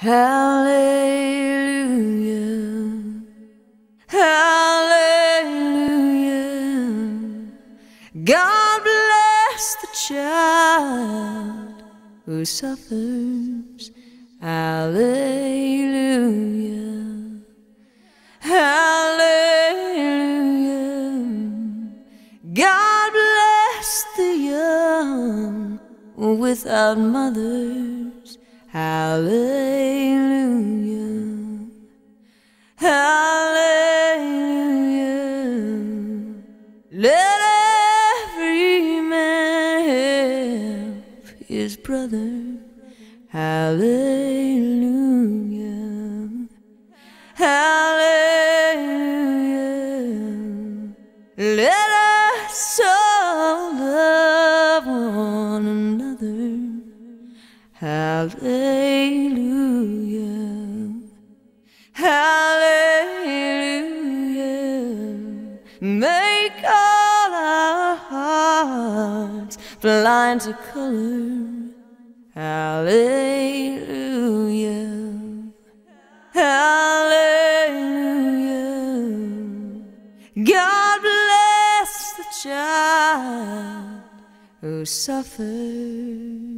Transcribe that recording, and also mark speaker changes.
Speaker 1: Hallelujah. Hallelujah. God bless the child who suffers. Hallelujah. Hallelujah. God bless the young without mothers. Hallelujah. Hallelujah. Let every man help his brother. Hallelujah. Hallelujah. Let us Hallelujah. Hallelujah. Make all our hearts blind to color. Hallelujah. Hallelujah. God bless the child who suffers.